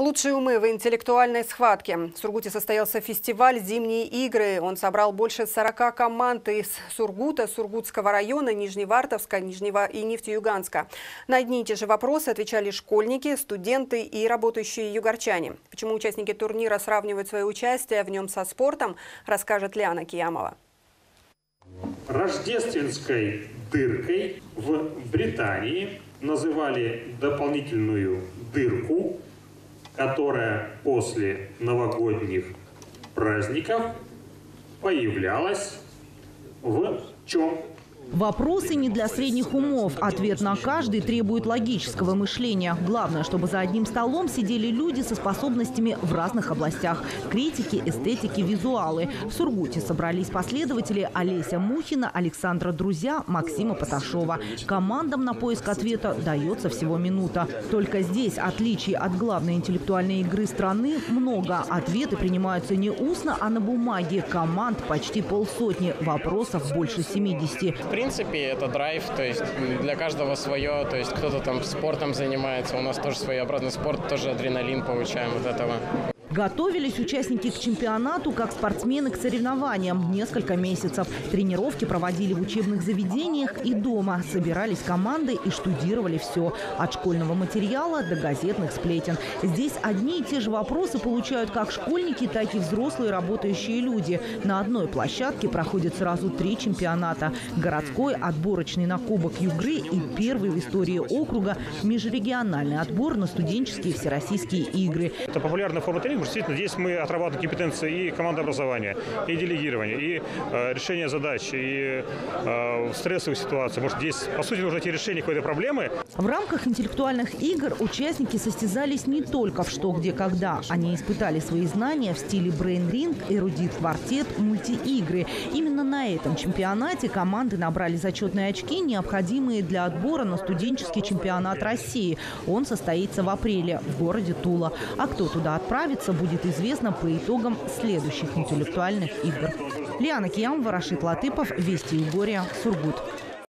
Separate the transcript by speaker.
Speaker 1: Лучшие умы в интеллектуальной схватке. В Сургуте состоялся фестиваль «Зимние игры». Он собрал больше 40 команд из Сургута, Сургутского района, Нижневартовска, Нижнего и Нефтеюганска. На одни и те же вопросы отвечали школьники, студенты и работающие югорчане. Почему участники турнира сравнивают свое участие в нем со спортом, расскажет Лиана Киямова.
Speaker 2: Рождественской дыркой в Британии называли дополнительную дырку, которая после новогодних праздников появлялась в чем?
Speaker 3: Вопросы не для средних умов. Ответ на каждый требует логического мышления. Главное, чтобы за одним столом сидели люди со способностями в разных областях. Критики, эстетики, визуалы. В Сургуте собрались последователи Олеся Мухина, Александра Друзья, Максима Поташова. Командам на поиск ответа дается всего минута. Только здесь отличий от главной интеллектуальной игры страны много. Ответы принимаются не устно, а на бумаге. Команд почти полсотни. Вопросов больше 70
Speaker 4: принципе, это драйв, то есть для каждого свое, то есть кто-то там спортом занимается, у нас тоже своеобразный спорт, тоже адреналин получаем от этого.
Speaker 3: Готовились участники к чемпионату, как спортсмены к соревнованиям. Несколько месяцев. Тренировки проводили в учебных заведениях и дома. Собирались команды и штудировали все. От школьного материала до газетных сплетен. Здесь одни и те же вопросы получают как школьники, так и взрослые работающие люди. На одной площадке проходят сразу три чемпионата. Городской, отборочный на Кубок Югры и первый в истории округа межрегиональный отбор на студенческие всероссийские игры.
Speaker 2: Это популярная форма тренинга действительно здесь мы отрабатываем компетенции и командообразования, и делегирования, и э, решения задач, и э, стрессовых ситуаций. Может, здесь, по сути, нужно найти решение какой-то проблемы.
Speaker 3: В рамках интеллектуальных игр участники состязались не только в «Что, где, когда». Они испытали свои знания в стиле брейн-ринг, эрудит квартет, мультиигры. Именно на этом чемпионате команды набрали зачетные очки, необходимые для отбора на студенческий чемпионат России. Он состоится в апреле в городе Тула. А кто туда отправится, это будет известно по итогам следующих интеллектуальных игр. Лиана Киям, Рашид Латыпов, Вести Югория, Сургут.